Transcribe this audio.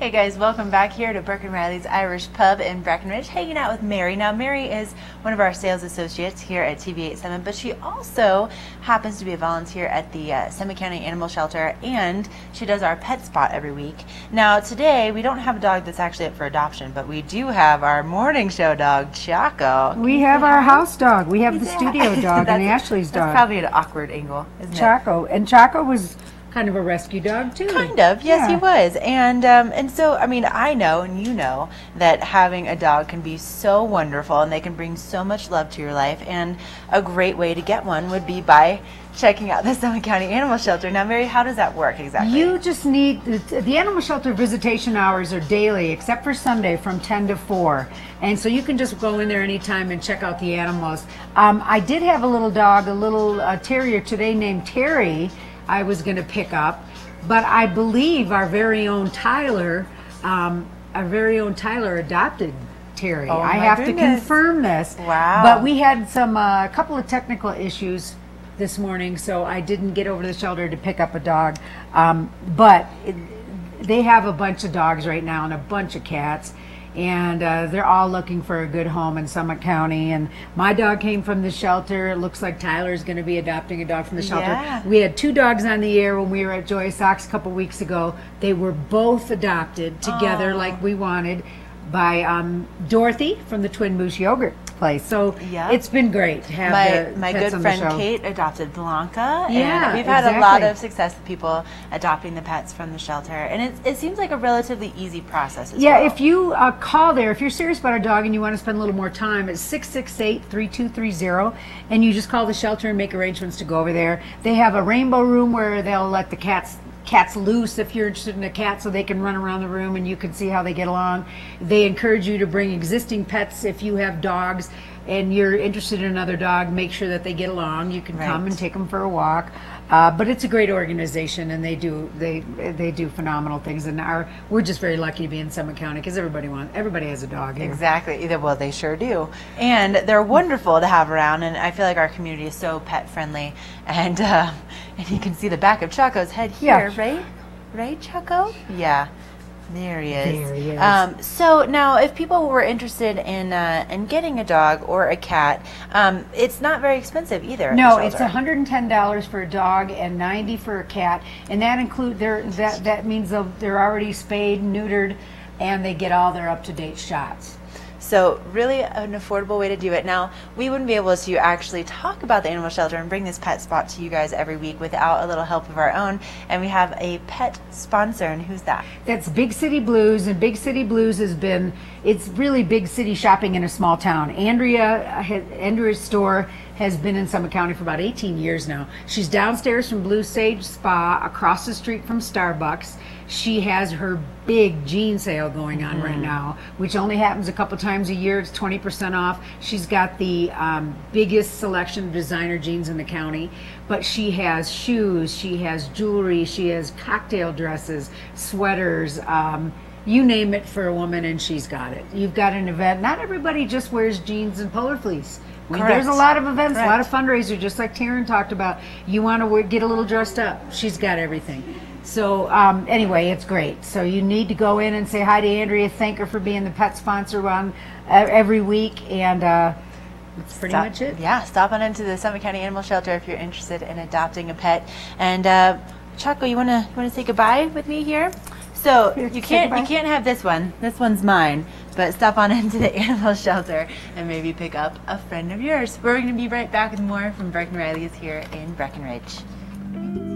Hey guys, welcome back here to Burke and Riley's Irish Pub in Breckenridge, hanging out with Mary. Now, Mary is one of our sales associates here at TV87, but she also happens to be a volunteer at the uh, Summit County Animal Shelter, and she does our pet spot every week. Now, today we don't have a dog that's actually up for adoption, but we do have our morning show dog, Chaco. We have our house dog. We have the studio dog and Ashley's That's dog, probably an awkward angle, isn't it? Chaco. And Chaco was kind of a rescue dog too. Kind of, yes, he was, and um, and so I mean, I know and you know that having a dog can be so wonderful, and they can bring so much love to your life. And a great way to get one would be by checking out the Summit County Animal Shelter. Now, Mary, how does that work exactly? You just need the, the animal shelter visitation hours are daily, except for Sunday from 10 to 4. And so you can just go in there anytime and check out the animals. Um, I did have a little dog, a little uh, terrier today named Terry, I was going to pick up. But I believe our very own Tyler, um, our very own Tyler adopted Terry. Oh, I have to confirm this. Wow. But we had some, a couple of technical issues this morning, so I didn't get over to the shelter to pick up a dog. Um, but it, they have a bunch of dogs right now and a bunch of cats, and uh, they're all looking for a good home in Summit County. And my dog came from the shelter. It looks like Tyler's going to be adopting a dog from the shelter. Yeah. We had two dogs on the air when we were at Joy Sox a couple weeks ago. They were both adopted together, Aw. like we wanted, by um, Dorothy from the Twin Moose Yogurt place. So Yeah. it's been great to have my my good friend. Kate adopted Blanca, Yeah, and we've had a lot of success with people adopting the pets from the shelter, and it, it seems like a relatively easy process. As Yeah, well. if you uh, call there, if you're serious about a dog and you want to spend a little more time, it's 668-3230, and you just call the shelter and make arrangements to go over there. They have a rainbow room where they'll let the cats cats loose if you're interested in a cat so they can run around the room and you can see how they get along. They encourage you to bring existing pets if you have dogs and you're interested in another dog, make sure that they get along. You can come and take them for a walk. Uh, but it's a great organization, and they do they they do phenomenal things. And our we're just very lucky to be in Summit County because everybody wants everybody has a dog here. Exactly. Either well, they sure do, and they're wonderful to have around. And I feel like our community is so pet friendly. And uh, and you can see the back of Chaco's head here, Yeah. right? Right, Chaco? Yeah. There he is. There he is. Um, so now, if people were interested in uh, in getting a dog or a cat, um, it's not very expensive either. No, it's $110 for a dog and 90 for a cat, and that include their that that means they're already spayed, neutered, and they get all their up to date shots. So really an affordable way to do it. Now, we wouldn't be able to actually talk about the animal shelter and bring this pet spot to you guys every week without a little help of our own. And we have a pet sponsor, and who's that? That's Big City Blues, and Big City Blues has been, it's really big city shopping in a small town. Andrea, uh, Andrea's store has been in Summit County for about 18 years now. She's downstairs from Blue Sage Spa, across the street from Starbucks. She has her big jean sale going on right now, which only happens a couple times a year. It's 20% off. She's got the um, biggest selection of designer jeans in the county, but she has shoes, she has jewelry, she has cocktail dresses, sweaters. Um, you name it for a woman, and she's got it. You've got an event. Not everybody just wears jeans and polar fleece. I there's a lot of events, a lot of fundraisers, just like Taryn talked about. You want to get a little dressed up. She's got everything. So um, anyway, it's great. So you need to go in and say hi to Andrea. Thank her for being the pet sponsor on uh, every week, and uh, that's pretty Stop- much it. Yeah, stop on into the Summit County Animal Shelter if you're interested in adopting a pet. And uh, Chaco, you wanna you wanna say goodbye with me here? So Here, you can't you can't have this one. This one's mine. But stop on into the animal shelter and maybe pick up a friend of yours. We're gonna be right back with more from Burke and Riley's here in Breckenridge.